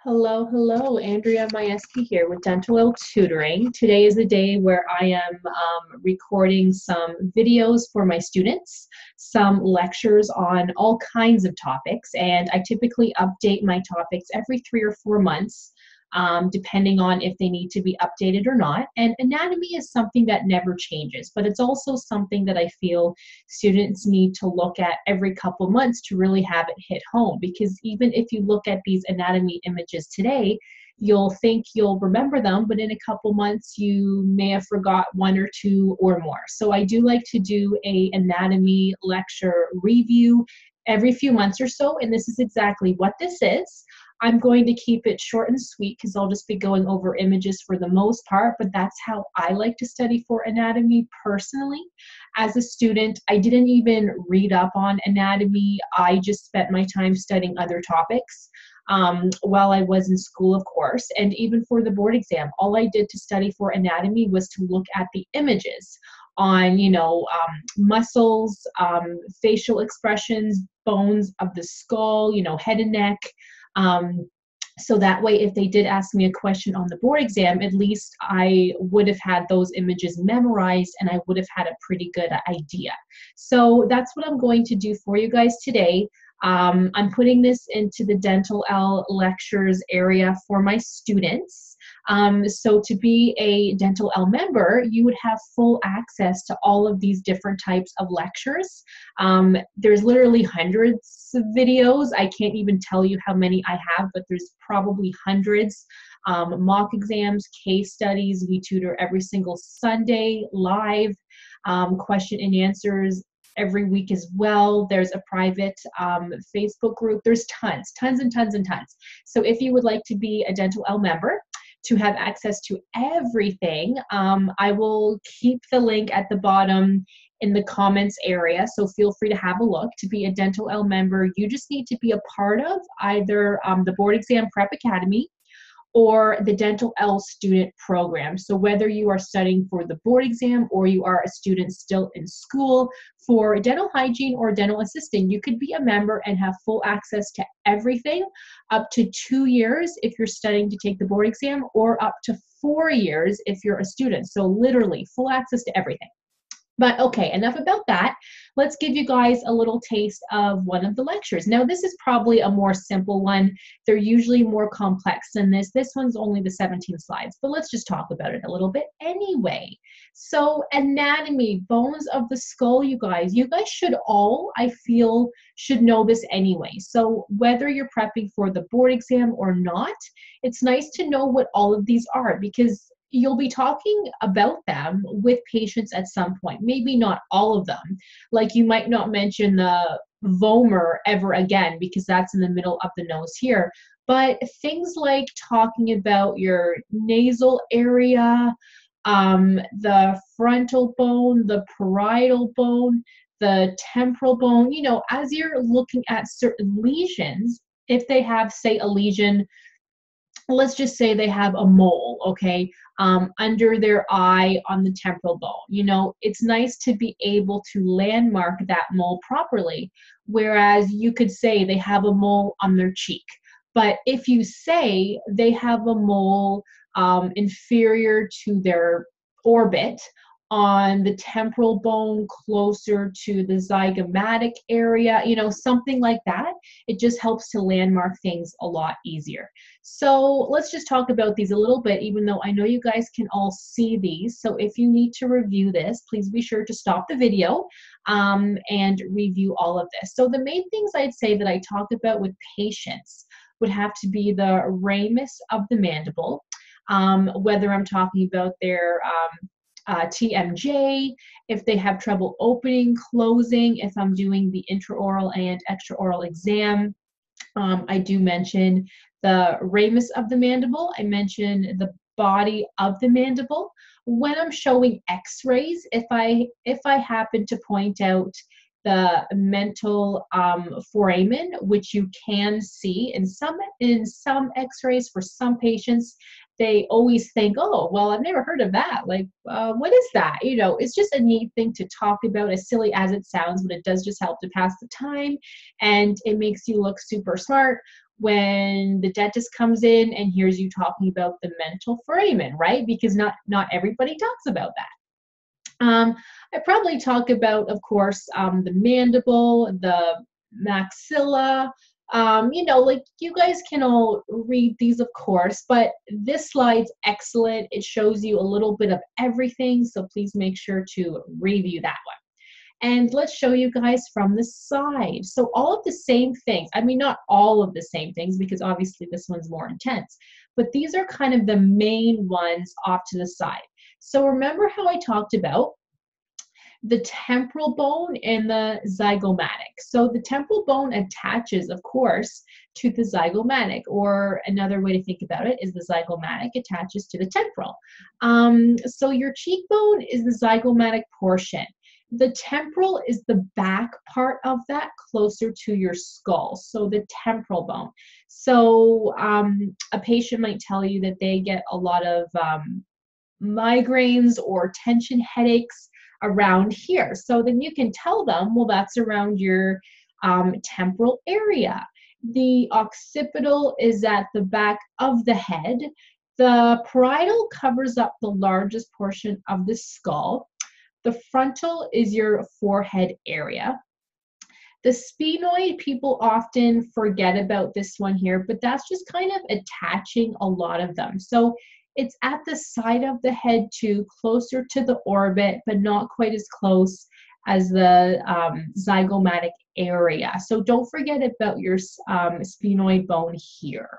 Hello, hello, Andrea Twarowski here with Dentalelle Tutoring. Today is the day where I am um, recording some videos for my students, some lectures on all kinds of topics, and I typically update my topics every three or four months um, depending on if they need to be updated or not. And anatomy is something that never changes, but it's also something that I feel students need to look at every couple months to really have it hit home. Because even if you look at these anatomy images today, you'll think you'll remember them, but in a couple months you may have forgot one or two or more. So I do like to do a anatomy lecture review every few months or so, and this is exactly what this is. I'm going to keep it short and sweet because I'll just be going over images for the most part, but that's how I like to study for anatomy personally. As a student, I didn't even read up on anatomy, I just spent my time studying other topics. Um, while I was in school, of course, and even for the board exam, all I did to study for anatomy was to look at the images on, you know, um, muscles, um, facial expressions, bones of the skull, you know, head and neck, um, so that way, if they did ask me a question on the board exam, at least I would have had those images memorized and I would have had a pretty good idea. So that's what I'm going to do for you guys today. Um, I'm putting this into the Dentalelle lectures area for my students. Um, so to be a Dentalelle member, you would have full access to all of these different types of lectures. Um, there's literally hundreds of videos. I can't even tell you how many I have, but there's probably hundreds. Um, mock exams, case studies. We tutor every single Sunday live, um, question and answers every week as well. There's a private um, Facebook group. There's tons, tons and tons and tons. So if you would like to be a Dentalelle member, to have access to everything, um, I will keep the link at the bottom in the comments area. So feel free to have a look. To be a Dentalelle member, you just need to be a part of either um, the Board Exam Prep Academy or the Dentalelle student program. So whether you are studying for the board exam or you are a student still in school for dental hygiene or dental assistant, you could be a member and have full access to everything up to two years if you're studying to take the board exam or up to four years if you're a student. So literally full access to everything. But okay, enough about that. Let's give you guys a little taste of one of the lectures. Now, this is probably a more simple one. They're usually more complex than this. This one's only the 17 slides, but let's just talk about it a little bit anyway. So, anatomy, bones of the skull, you guys. You guys should all, I feel, should know this anyway. So, whether you're prepping for the board exam or not, it's nice to know what all of these are because you'll be talking about them with patients at some point maybe not all of them. Like you might not mention the vomer ever again because that's in the middle of the nose here. But things like talking about your nasal area um, the frontal bone the parietal bone the temporal bone you know as you're looking at certain lesions if they have say a lesion let's just say they have a mole, okay, um, under their eye on the temporal bone. You know, it's nice to be able to landmark that mole properly, whereas you could say they have a mole on their cheek. But if you say they have a mole um, inferior to their orbit on the temporal bone closer to the zygomatic area, you know, something like that. It just helps to landmark things a lot easier. So let's just talk about these a little bit, even though I know you guys can all see these. So if you need to review this, please be sure to stop the video um, and review all of this. So the main things I'd say that I talk about with patients would have to be the ramus of the mandible, um, whether I'm talking about their um, uh, TMJ, if they have trouble opening, closing, if I'm doing the intraoral and extraoral exam. Um, I do mention the ramus of the mandible. I mention the body of the mandible. When I'm showing x-rays, if I if I happen to point out the mental um, foramen, which you can see in some in some X-rays for some patients. They always think, "Oh, well, I've never heard of that. Like, uh, what is that?" You know, it's just a neat thing to talk about, as silly as it sounds, but it does just help to pass the time, and it makes you look super smart when the dentist comes in and hears you talking about the mental foramen, right? Because not not everybody talks about that. Um, I probably talk about, of course, um, the mandible, the maxilla. Um, you know, like you guys can all read these, of course, but this slide's excellent. It shows you a little bit of everything, so please make sure to review that one. And let's show you guys from the side. So all of the same things, I mean, not all of the same things because obviously this one's more intense, but these are kind of the main ones off to the side. So remember how I talked about the temporal bone and the zygomatic. So the temporal bone attaches, of course, to the zygomatic, or another way to think about it is the zygomatic attaches to the temporal. Um, so your cheekbone is the zygomatic portion. The temporal is the back part of that closer to your skull, so the temporal bone. So um, a patient might tell you that they get a lot of um, migraines or tension headaches around here. So then you can tell them, well, that's around your um, temporal area. The occipital is at the back of the head. The parietal covers up the largest portion of the skull. The frontal is your forehead area. The sphenoid, people often forget about this one here, but that's just kind of attaching a lot of them. So it's at the side of the head too, closer to the orbit, but not quite as close as the um, zygomatic area. So don't forget about your um, sphenoid bone here.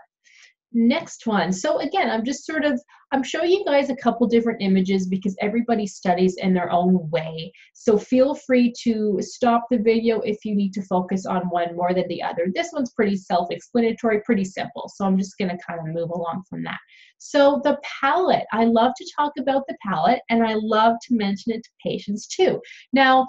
Next one. So again, I'm just sort of, I'm showing you guys a couple different images because everybody studies in their own way. So feel free to stop the video if you need to focus on one more than the other. This one's pretty self-explanatory, pretty simple. So I'm just gonna kind of move along from that. So the palate, I love to talk about the palate and I love to mention it to patients too. Now,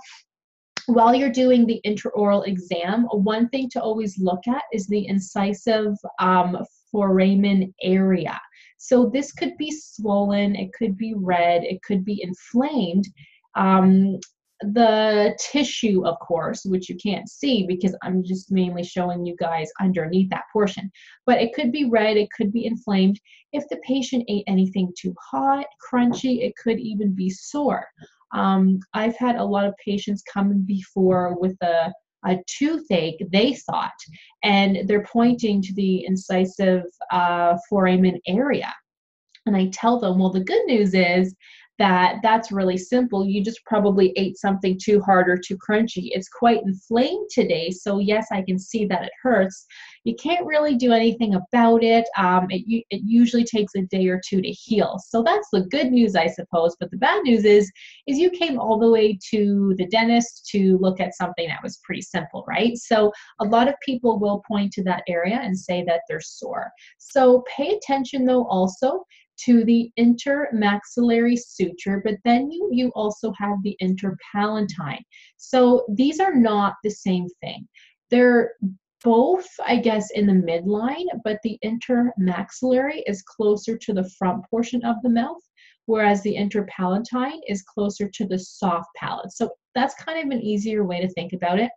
while you're doing the intraoral exam, one thing to always look at is the incisive um, foramen area. So this could be swollen, it could be red, it could be inflamed. Um, the tissue, of course, which you can't see because I'm just mainly showing you guys underneath that portion. But it could be red, it could be inflamed. If the patient ate anything too hot, crunchy, it could even be sore. Um, I've had a lot of patients come before with a, a toothache, they thought, and they're pointing to the incisive uh, foramen area. And I tell them, well, the good news is that that's really simple. You just probably ate something too hard or too crunchy. It's quite inflamed today, so yes, I can see that it hurts. You can't really do anything about it. Um, it, it usually takes a day or two to heal. So that's the good news, I suppose. But the bad news is, is you came all the way to the dentist to look at something that was pretty simple, right? So a lot of people will point to that area and say that they're sore. So pay attention though also to the intermaxillary suture, but then you, you also have the interpalatine. So these are not the same thing. They're both, I guess, in the midline, but the intermaxillary is closer to the front portion of the mouth, whereas the interpalatine is closer to the soft palate. So that's kind of an easier way to think about it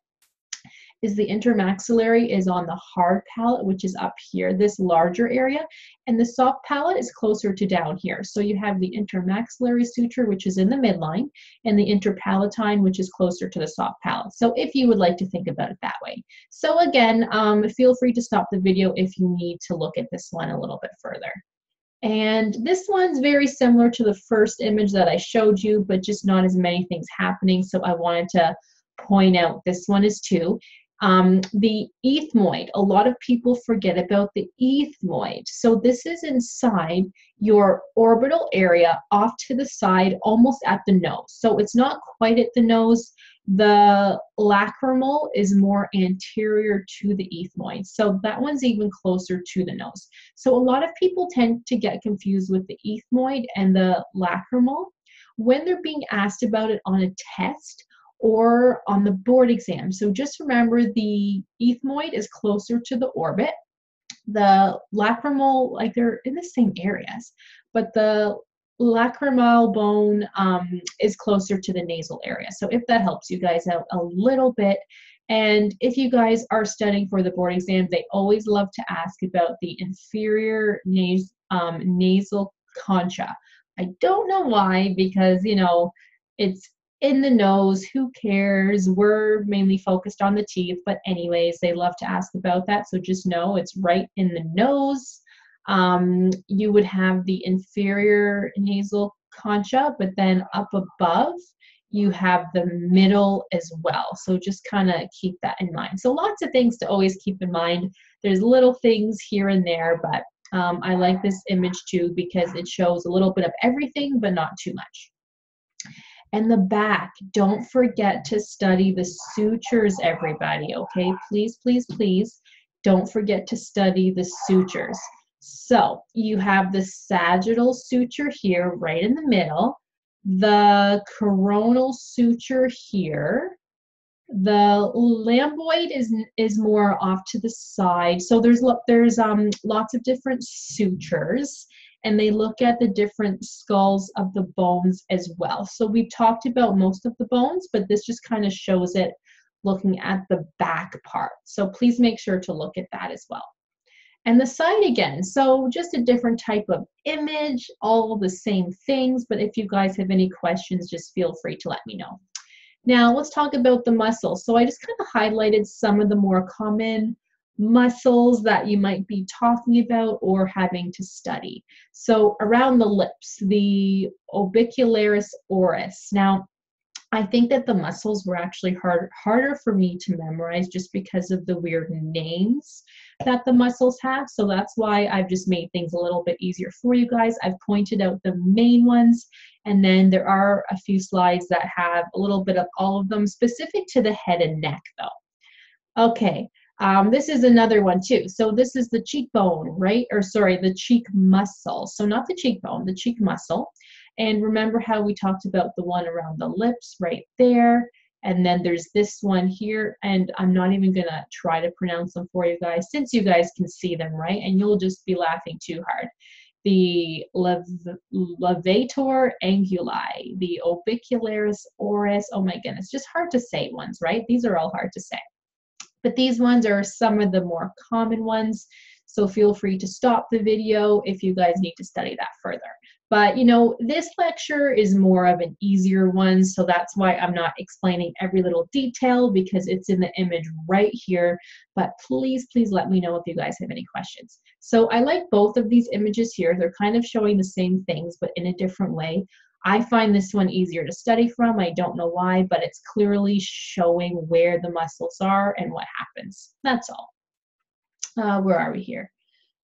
is the intermaxillary is on the hard palate, which is up here, this larger area, and the soft palate is closer to down here. So you have the intermaxillary suture, which is in the midline, and the interpalatine, which is closer to the soft palate. So if you would like to think about it that way. So again, um, feel free to stop the video if you need to look at this one a little bit further. And this one's very similar to the first image that I showed you, but just not as many things happening. So I wanted to point out this one is too. Um, the ethmoid, a lot of people forget about the ethmoid. So this is inside your orbital area off to the side, almost at the nose. So it's not quite at the nose. The lacrimal is more anterior to the ethmoid. So that one's even closer to the nose. So a lot of people tend to get confused with the ethmoid and the lacrimal. When they're being asked about it on a test, or on the board exam. So just remember the ethmoid is closer to the orbit. The lacrimal, like they're in the same areas, but the lacrimal bone um, is closer to the nasal area. So if that helps you guys out a little bit, And if you guys are studying for the board exam, they always love to ask about the inferior nas- um, nasal concha. I don't know why, because, you know, it's in the nose. Who cares? We're mainly focused on the teeth, but, anyways, they love to ask about that. So just know it's right in the nose. Um, you would have the inferior nasal concha, but then up above, you have the middle as well. So just kind of keep that in mind. So lots of things to always keep in mind. There's little things here and there, but um, I like this image too because it shows a little bit of everything, but not too much. And the back, don't forget to study the sutures, everybody, okay? Please, please, please don't forget to study the sutures. So you have the sagittal suture here right in the middle the coronal suture here. The lambdoid is is more off to the side. So there's there's um lots of different sutures and they look at the different skulls of the bones as well. So we've talked about most of the bones, but this just kind of shows it looking at the back part. So please make sure to look at that as well. And the side again, so just a different type of image, all the same things, but if you guys have any questions, just feel free to let me know. Now let's talk about the muscles. So I just kind of highlighted some of the more common muscles that you might be talking about or having to study. So around the lips, the orbicularis oris. Now, I think that the muscles were actually hard, harder for me to memorize just because of the weird names that the muscles have. So that's why I've just made things a little bit easier for you guys. I've pointed out the main ones, and then there are a few slides that have a little bit of all of them specific to the head and neck though. Okay, um, this is another one too. So this is the cheekbone, right? Or sorry, the cheek muscle. So not the cheekbone, the cheek muscle. And remember how we talked about the one around the lips right there. And then there's this one here, and I'm not even gonna try to pronounce them for you guys since you guys can see them, right? And you'll just be laughing too hard. The lev levator anguli, the orbicularis oris, oh my goodness, just hard to say ones, right? These are all hard to say. But these ones are some of the more common ones. So feel free to stop the video if you guys need to study that further. But you know, this lecture is more of an easier one, so that's why I'm not explaining every little detail because it's in the image right here. But please, please let me know if you guys have any questions. So I like both of these images here. They're kind of showing the same things, but in a different way. I find this one easier to study from. I don't know why, but it's clearly showing where the muscles are and what happens. That's all. Uh, where are we here?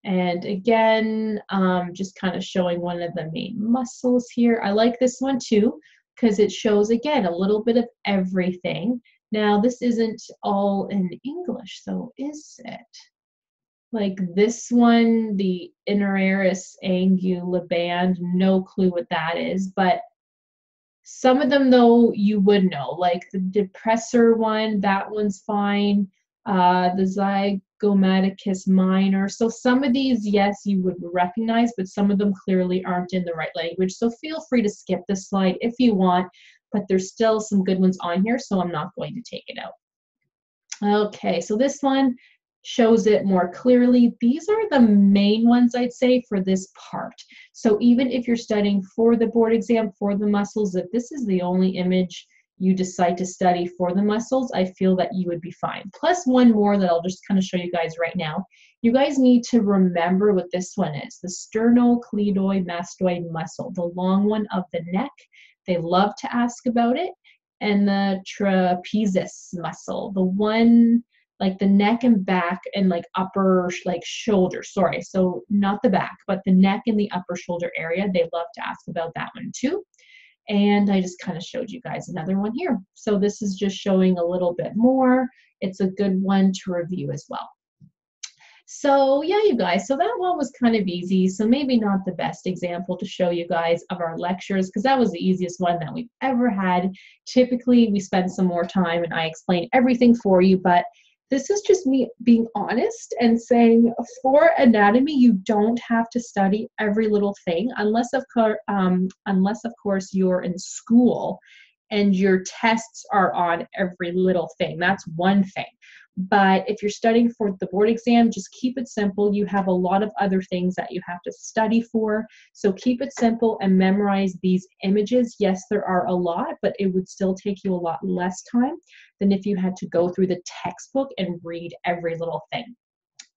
And again, um, just kind of showing one of the main muscles here. I like this one too because it shows, again, a little bit of everything. Now, this isn't all in English, though, is it? Like this one, the Interaris anguliband, no clue what that is, but some of them, though, you would know. Like the depressor one, that one's fine. Uh, the zygomaticus minor. So some of these, yes, you would recognize, but some of them clearly aren't in the right language. So feel free to skip this slide if you want, but there's still some good ones on here, so I'm not going to take it out. Okay, so this one shows it more clearly. These are the main ones I'd say for this part. So even if you're studying for the board exam for the muscles, if this is the only image you decide to study for the muscles, I feel that you would be fine. Plus one more that I'll just kind of show you guys right now. You guys need to remember what this one is, the sternocleidomastoid muscle, the long one of the neck. They love to ask about it. And the trapezius muscle, the one like the neck and back and like upper like shoulder sorry so not the back but the neck and the upper shoulder area they love to ask about that one too and I just kind of showed you guys another one here. So this is just showing a little bit more. It's a good one to review as well. So yeah, you guys, so that one was kind of easy. So maybe not the best example to show you guys of our lectures because that was the easiest one that we've ever had. Typically, we spend some more time and I explain everything for you, but this is just me being honest and saying for anatomy you don't have to study every little thing unless of course um, unless of course you're in school and your tests are on every little thing. That's one thing. But if you're studying for the board exam, just keep it simple. You have a lot of other things that you have to study for. So keep it simple and memorize these images. Yes, there are a lot, but it would still take you a lot less time than if you had to go through the textbook and read every little thing.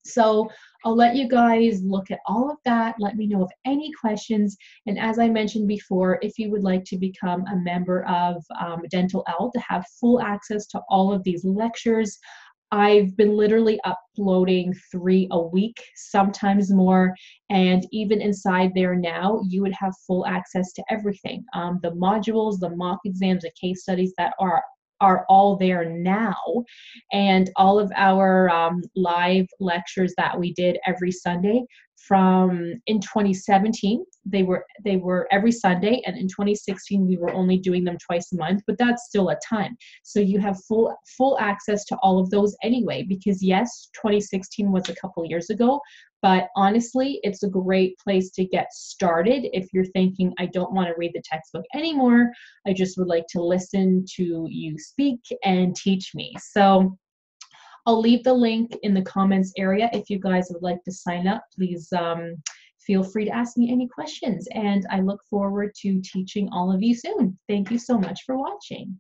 So I'll let you guys look at all of that. Let me know of any questions. And as I mentioned before, if you would like to become a member of um, Dentalelle to have full access to all of these lectures, I've been literally uploading three a week, sometimes more. And even inside there now, you would have full access to everything um, the modules, the mock exams, the case studies that are are all there now and all of our um, live lectures that we did every sunday from in 2017 they were they were every sunday and in 2016 we were only doing them twice a month but that's still a ton. So you have full full access to all of those anyway because yes 2016 was a couple years ago but honestly it's a great place to get started if you're thinking i don't want to read the textbook anymore. I just would like to listen to you speak and teach me. So I'll leave the link in the comments area if you guys would like to sign up. Please um, feel free to ask me any questions, and I look forward to teaching all of you soon. Thank you so much for watching.